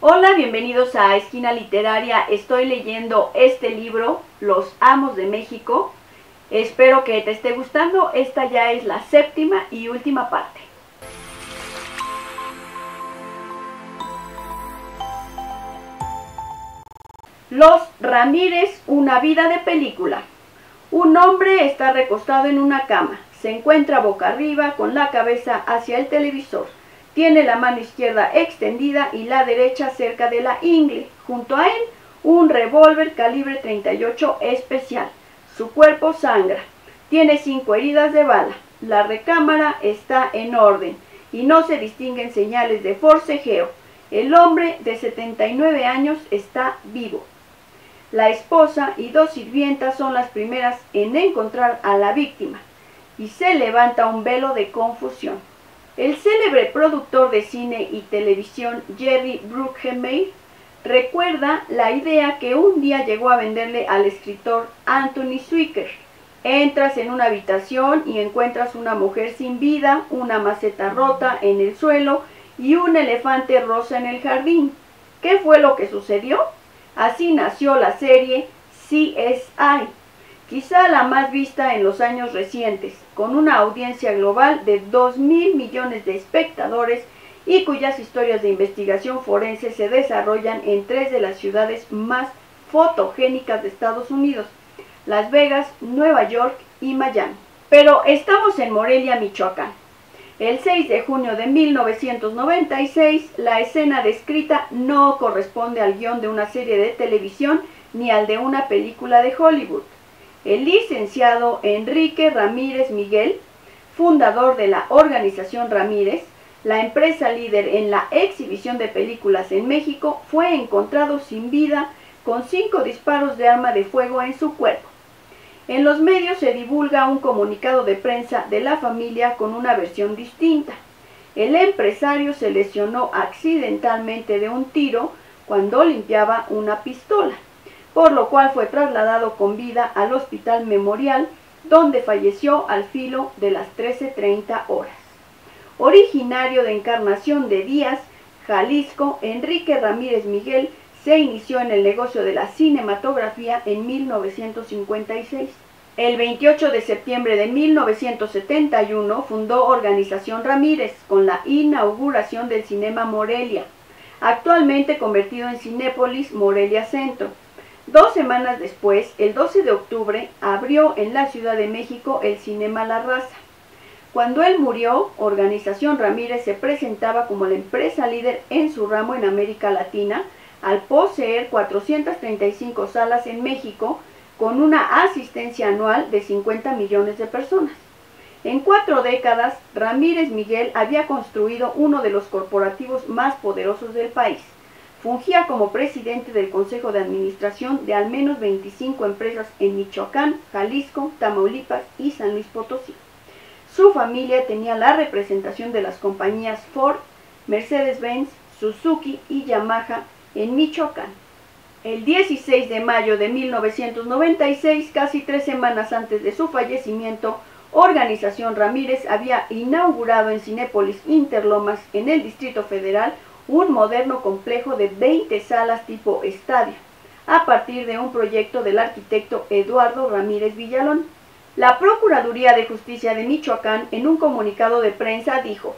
Hola, bienvenidos a Esquina Literaria. Estoy leyendo este libro, Los Amos de México. Espero que te esté gustando. Esta ya es la séptima y última parte. Los Ramírez, una vida de película. Un hombre está recostado en una cama. Se encuentra boca arriba con la cabeza hacia el televisor. Tiene la mano izquierda extendida y la derecha cerca de la ingle. Junto a él, un revólver calibre 38 especial. Su cuerpo sangra. Tiene cinco heridas de bala. La recámara está en orden y no se distinguen señales de forcejeo. El hombre de 79 años está vivo. La esposa y dos sirvientas son las primeras en encontrar a la víctima y se levanta un velo de confusión. El célebre productor de cine y televisión Jerry Bruckheimer recuerda la idea que un día llegó a venderle al escritor Anthony Zwicker. Entras en una habitación y encuentras una mujer sin vida, una maceta rota en el suelo y un elefante rosa en el jardín. ¿Qué fue lo que sucedió? Así nació la serie CSI, quizá la más vista en los años recientes, con una audiencia global de 2 mil millones de espectadores y cuyas historias de investigación forense se desarrollan en tres de las ciudades más fotogénicas de Estados Unidos, Las Vegas, Nueva York y Miami. Pero estamos en Morelia, Michoacán. El 6 de junio de 1996, la escena descrita no corresponde al guion de una serie de televisión ni al de una película de Hollywood el licenciado Enrique Ramírez Miguel, fundador de la organización Ramírez, la empresa líder en la exhibición de películas en México, fue encontrado sin vida con cinco disparos de arma de fuego en su cuerpo. En los medios se divulga un comunicado de prensa de la familia con una versión distinta. El empresario se lesionó accidentalmente de un tiro cuando limpiaba una pistola por lo cual fue trasladado con vida al Hospital Memorial, donde falleció al filo de las 13.30 horas. Originario de Encarnación de Díaz, Jalisco, Enrique Ramírez Miguel se inició en el negocio de la cinematografía en 1956. El 28 de septiembre de 1971 fundó Organización Ramírez con la inauguración del Cinema Morelia, actualmente convertido en Cinépolis Morelia Centro. Dos semanas después, el 12 de octubre, abrió en la Ciudad de México el Cinema La Raza. Cuando él murió, Organización Ramírez se presentaba como la empresa líder en su ramo en América Latina, al poseer 435 salas en México, con una asistencia anual de 50 millones de personas. En cuatro décadas, Ramírez Miguel había construido uno de los corporativos más poderosos del país. Fungía como presidente del Consejo de Administración de al menos 25 empresas en Michoacán, Jalisco, Tamaulipas y San Luis Potosí. Su familia tenía la representación de las compañías Ford, Mercedes-Benz, Suzuki y Yamaha en Michoacán. El 16 de mayo de 1996, casi tres semanas antes de su fallecimiento, Organización Ramírez había inaugurado en Cinépolis Interlomas, en el Distrito Federal, un moderno complejo de 20 salas tipo estadio, a partir de un proyecto del arquitecto Eduardo Ramírez Villalón. La Procuraduría de Justicia de Michoacán, en un comunicado de prensa, dijo,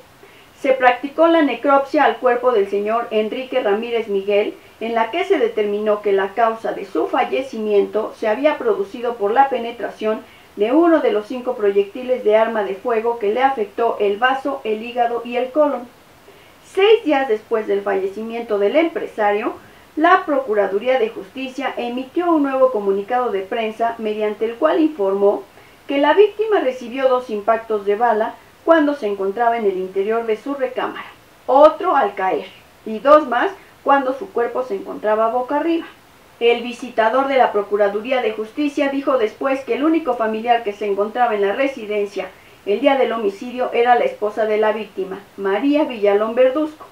se practicó la necropsia al cuerpo del señor Enrique Ramírez Miguel, en la que se determinó que la causa de su fallecimiento se había producido por la penetración de uno de los cinco proyectiles de arma de fuego que le afectó el vaso, el hígado y el colon. Seis días después del fallecimiento del empresario, la Procuraduría de Justicia emitió un nuevo comunicado de prensa mediante el cual informó que la víctima recibió dos impactos de bala cuando se encontraba en el interior de su recámara, otro al caer y dos más cuando su cuerpo se encontraba boca arriba. El visitador de la Procuraduría de Justicia dijo después que el único familiar que se encontraba en la residencia el día del homicidio era la esposa de la víctima, María Villalón Verduzco.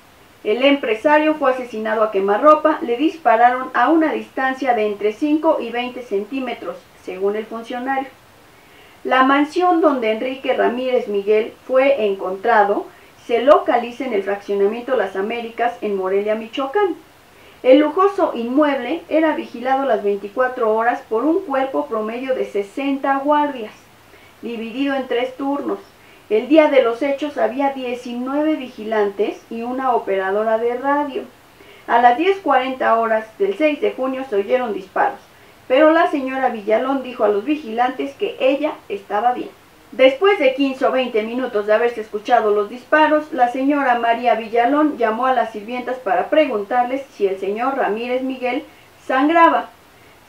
El empresario fue asesinado a quemarropa, le dispararon a una distancia de entre 5 y 20 centímetros, según el funcionario. La mansión donde Enrique Ramírez Miguel fue encontrado se localiza en el fraccionamiento Las Américas en Morelia, Michoacán. El lujoso inmueble era vigilado las 24 horas por un cuerpo promedio de 60 guardias, dividido en tres turnos. El día de los hechos había 19 vigilantes y una operadora de radio. A las 10.40 horas del 6 de junio se oyeron disparos, pero la señora Villalón dijo a los vigilantes que ella estaba bien. Después de 15 o 20 minutos de haberse escuchado los disparos, la señora María Villalón llamó a las sirvientas para preguntarles si el señor Ramírez Miguel sangraba.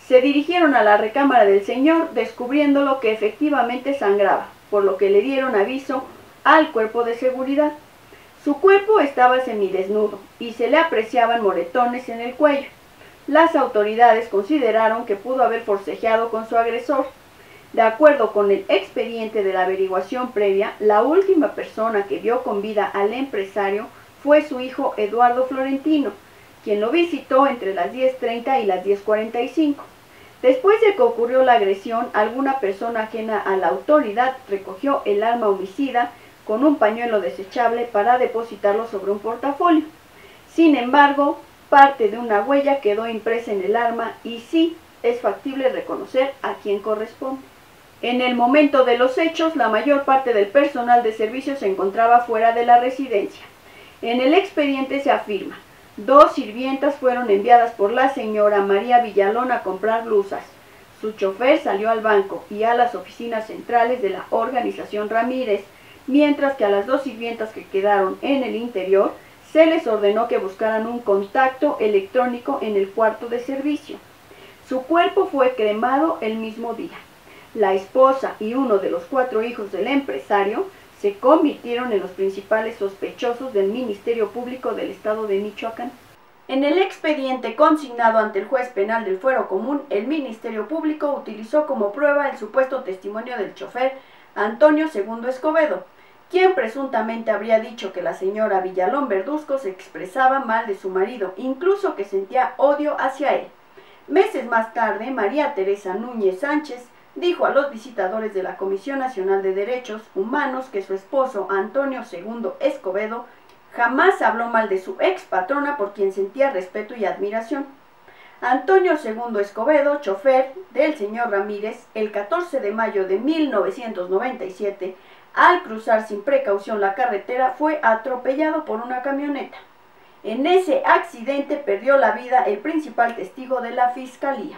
Se dirigieron a la recámara del señor, descubriéndolo que efectivamente sangraba, por lo que le dieron aviso al cuerpo de seguridad. Su cuerpo estaba semidesnudo y se le apreciaban moretones en el cuello. Las autoridades consideraron que pudo haber forcejeado con su agresor. De acuerdo con el expediente de la averiguación previa, la última persona que vio con vida al empresario fue su hijo Eduardo Florentino, quien lo visitó entre las 10.30 y las 10.45. Después de que ocurrió la agresión, alguna persona ajena a la autoridad recogió el arma homicida con un pañuelo desechable para depositarlo sobre un portafolio. Sin embargo, parte de una huella quedó impresa en el arma y sí es factible reconocer a quién corresponde. En el momento de los hechos, la mayor parte del personal de servicio se encontraba fuera de la residencia. En el expediente se afirma, dos sirvientas fueron enviadas por la señora María Villalón a comprar blusas. Su chofer salió al banco y a las oficinas centrales de la organización Ramírez, mientras que a las dos sirvientas que quedaron en el interior se les ordenó que buscaran un contacto electrónico en el cuarto de servicio. Su cuerpo fue cremado el mismo día. La esposa y uno de los cuatro hijos del empresario se convirtieron en los principales sospechosos del Ministerio Público del Estado de Michoacán. En el expediente consignado ante el juez penal del Fuero Común, el Ministerio Público utilizó como prueba el supuesto testimonio del chofer Antonio II Escobedo, quien presuntamente habría dicho que la señora Villalón Verduzco se expresaba mal de su marido, incluso que sentía odio hacia él. Meses más tarde, María Teresa Núñez Sánchez dijo a los visitadores de la Comisión Nacional de Derechos Humanos que su esposo Antonio II Escobedo jamás habló mal de su ex patrona por quien sentía respeto y admiración. Antonio II Escobedo, chofer del señor Ramírez, el 14 de mayo de 1997, al cruzar sin precaución la carretera, fue atropellado por una camioneta. En ese accidente perdió la vida el principal testigo de la fiscalía.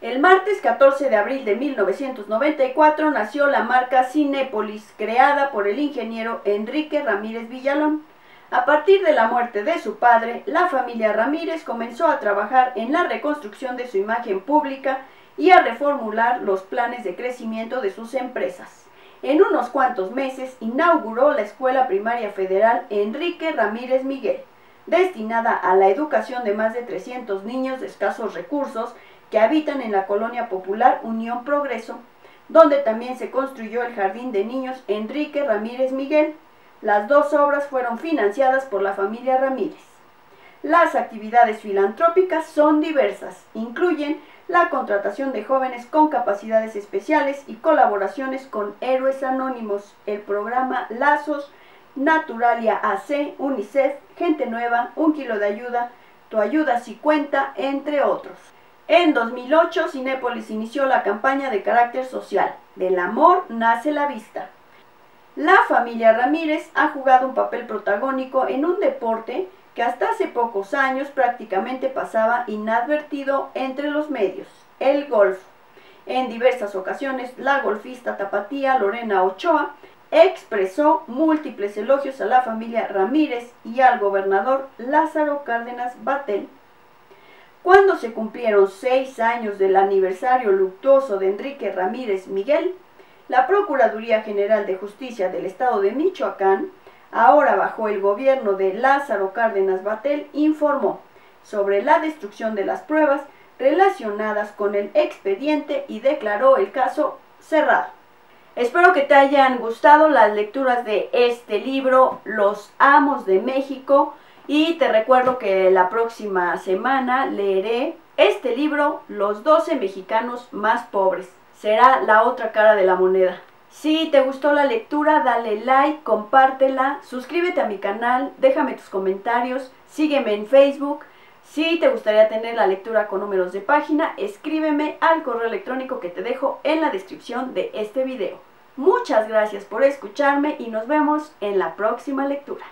El martes 14 de abril de 1994 nació la marca Cinépolis, creada por el ingeniero Enrique Ramírez Villalón. A partir de la muerte de su padre, la familia Ramírez comenzó a trabajar en la reconstrucción de su imagen pública y a reformular los planes de crecimiento de sus empresas. En unos cuantos meses inauguró la Escuela Primaria Federal Enrique Ramírez Miguel, destinada a la educación de más de 300 niños de escasos recursos que habitan en la colonia popular Unión Progreso, donde también se construyó el Jardín de Niños Enrique Ramírez Miguel. Las dos obras fueron financiadas por la familia Ramírez. Las actividades filantrópicas son diversas, incluyen la contratación de jóvenes con capacidades especiales y colaboraciones con Héroes Anónimos, el programa Lazos, Naturalia AC, UNICEF, Gente Nueva, Un Kilo de Ayuda, Tu Ayuda Si Cuenta, entre otros. En 2008, Cinépolis inició la campaña de carácter social, Del amor nace la vista. La familia Ramírez ha jugado un papel protagónico en un deporte que hasta hace pocos años prácticamente pasaba inadvertido entre los medios, el golf. En diversas ocasiones, la golfista tapatía Lorena Ochoa expresó múltiples elogios a la familia Ramírez y al gobernador Lázaro Cárdenas Batel cuando se cumplieron seis años del aniversario luctuoso de Enrique Ramírez Miguel, la Procuraduría General de Justicia del Estado de Michoacán, ahora bajo el gobierno de Lázaro Cárdenas Batel, informó sobre la destrucción de las pruebas relacionadas con el expediente y declaró el caso cerrado. Espero que te hayan gustado las lecturas de este libro, Los Amos de México, y te recuerdo que la próxima semana leeré este libro, Los 12 mexicanos más pobres. Será la otra cara de la moneda. Si te gustó la lectura, dale like, compártela, suscríbete a mi canal, déjame tus comentarios, sígueme en Facebook. Si te gustaría tener la lectura con números de página, escríbeme al correo electrónico que te dejo en la descripción de este video. Muchas gracias por escucharme y nos vemos en la próxima lectura.